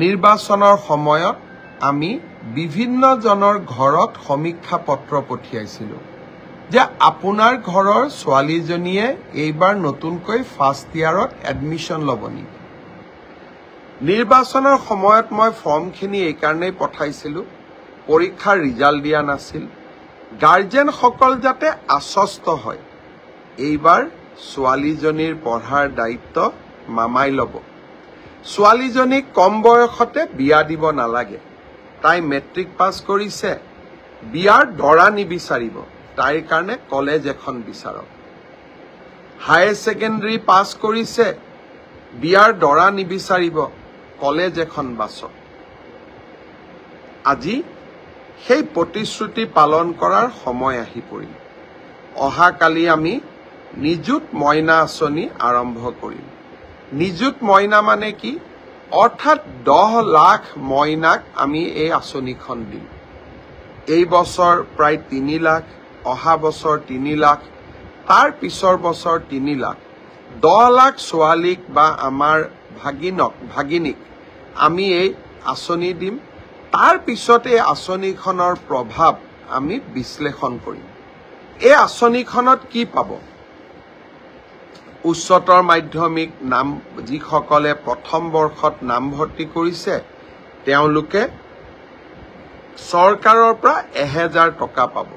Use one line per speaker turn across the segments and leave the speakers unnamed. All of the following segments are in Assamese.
নিৰ্বাচনৰ সময়ত আমি বিভিন্নজনৰ ঘৰত সমীক্ষা পত্ৰ পঠিয়াইছিলোঁ যে আপোনাৰ ঘৰৰ ছোৱালীজনীয়ে এইবাৰ নতুনকৈ ফাৰ্ষ্ট ইয়াৰত এডমিশ্যন ল'ব নেকি। নিৰ্বাচনৰ সময়ত মই ফৰ্মখিনি এইকাৰণেই পঠাইছিলোঁ পৰীক্ষাৰ ৰিজাল্ট দিয়া নাছিল। গাৰ্জেনসকল যাতে আশ্বস্ত হয় এইবাৰ ছোৱালীজনীৰ পঢ়াৰ দায়িত্ব মামাই ল'ব। ছোৱালীজনীক কম বয়সতে বিয়া দিব নালাগে। তাই মেট্ৰিক পাছ কৰিছে। বিয়াৰ দৰা নিবিচাৰিব। তাইৰ কাৰণে কলেজ এখন বিচাৰক। হায়াৰ ছেকেণ্ডেৰী পাছ কৰিছে। বিয়াৰ দৰা নিবিচাৰিব। কলেজ এখন বাছক আজি সেই প্ৰতিশ্ৰুতি পালন কৰাৰ সময় আহি পৰিল। অহাকালি আমি নিযুত মইনা আঁচনি আৰম্ভ কৰিম। নিযুত মইনা মানে কি? অৰ্থাৎ দহ লাখ মইনাক আমি এই আঁচনিখন দিম। এই বছৰ প্ৰায় তিনি লাখ অহা বছৰ তিনি লাখ তাৰ পিছৰ বছৰ তিনি লাখ। দহ লাখ ছোৱালীক বা আমাৰ ভাগিনক ভাগিনীক আমি এই আঁচনি দিম। তাৰ পিছত এই আঁচনিখনৰ প্ৰভাৱ আমি বিশ্লেষণ কৰিম। এই আঁচনিখনত কি পাব? উচ্চতৰ মাধ্যমিক নাম যিসকলে প্ৰথম বৰ্ষত নামভৰ্তি কৰিছে তেওঁলোকে চৰকাৰৰ পৰা এহেজাৰ টকা পাব।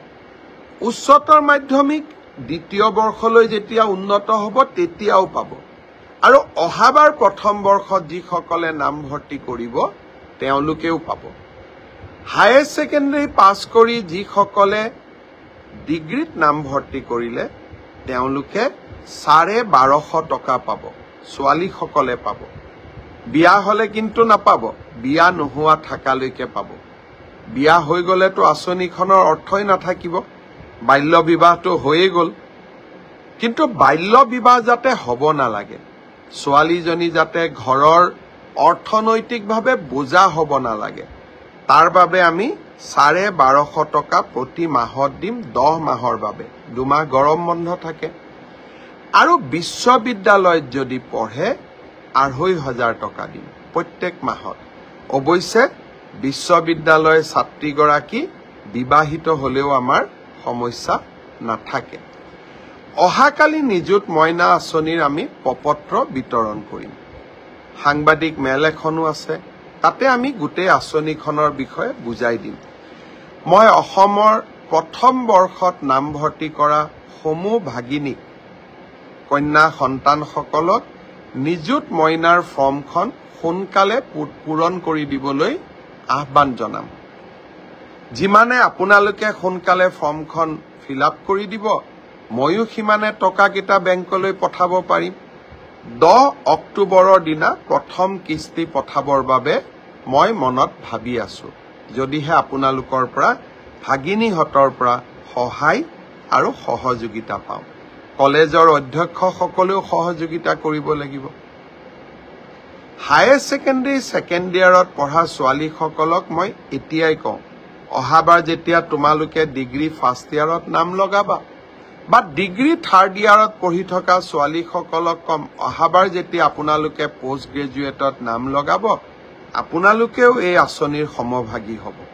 উচ্চতৰ মাধ্যমিক দ্বিতীয় বৰ্ষলৈ যেতিয়া উন্নত হ'ব তেতিয়াও পাব। আৰু অহাবাৰ প্ৰথম বৰ্ষত যিসকলে নামভৰ্তি কৰিব তেওঁলোকেও পাব। হায়াৰ ছেকেণ্ডেৰী পাছ কৰি যিসকলে ডিগ্ৰীত নামভৰ্তি কৰিলে তেওঁলোকে চাৰে বাৰশ টকা পাব। ছোৱালীসকলে পাব। বিয়া হলে কিন্তু নাপাব। বিয়া নোহোৱা থকালৈকে পাব। বিয়া হৈ গলেতো আঁচনিখনৰ অৰ্থই নাথাকিব। বাল্য বিবাহটো হৈয়ে গ'ল। কিন্তু বাল্য বিবাহ যাতে হ'ব নালাগে ছোৱালীজনী যাতে ঘৰৰ অৰ্থনৈতিকভাৱে বোজা হ'ব নালাগে তাৰ বাবে আমি চাৰে বাৰশ টকা প্ৰতি মাহত দিম দহ মাহৰ বাবে। দুমাহ গৰম বন্ধ থাকে। আৰু বিশ্ববিদ্যালয়ত যদি পঢ়ে আঢ়ৈ হাজাৰ টকা দিম প্ৰত্যেক মাহত। অৱশ্যে বিশ্ববিদ্যালয়ৰ ছাত্ৰীগৰাকী বিবাহিত হলেও আমাৰ সমস্যা নাথাকে। অহাকালি নিযুত মইনা আঁচনিৰ আমি প্ৰপত্ৰ বিতৰণ কৰিম। সাংবাদিক মেল এখনো আছে। তাতে আমি গোটেই আঁচনিখনৰ বিষয়ে বুজাই দিম। মই অসমৰ প্ৰথম বৰ্ষত নামভৰ্তি কৰা সমূহ ভাগিনীক কন্যা সন্তানসকলক নিযুত মইনাৰ ফৰ্মখন সোনকালে পূৰণ কৰি দিবলৈ আহ্বান জনাম। যিমানে আপোনালোকে সোনকালে ফৰ্মখন ফিল আপ কৰি দিব ময়ো সিমানে টকাকেইটা বেংকলৈ পঠাব পাৰিম। দহ অক্টোবৰৰ দিনা প্ৰথম কিস্তি পঠাবৰ বাবে মই মনত ভাবি আছো যদিহে আপোনালোকৰ পৰা ভাগিনীহঁতৰ পৰা সহায় আৰু সহযোগিতা পাওঁ। কলেজৰ অধ্যক্ষসকলেও সহযোগিতা কৰিব লাগিব। হায়াৰ ছেকেণ্ডেৰী ছেকেণ্ড ইয়াৰত পঢ়া ছোৱালীসকলক মই এতিয়াই কওঁ অহাবাৰ যেতিয়া তোমালোকে ডিগ্ৰী ফাৰ্ষ্ট ইয়াৰত নাম লগাবা বা ডিগ্ৰী থাৰ্ড ইয়াৰত পঢ়ি থকা ছোৱালীসকলক কম অহাবাৰ যেতিয়া আপোনালোকে পষ্ট গ্ৰেজুৱেটত নাম লগাব আপোনালোকেও এই আঁচনিৰ সমভাগী হ'ব।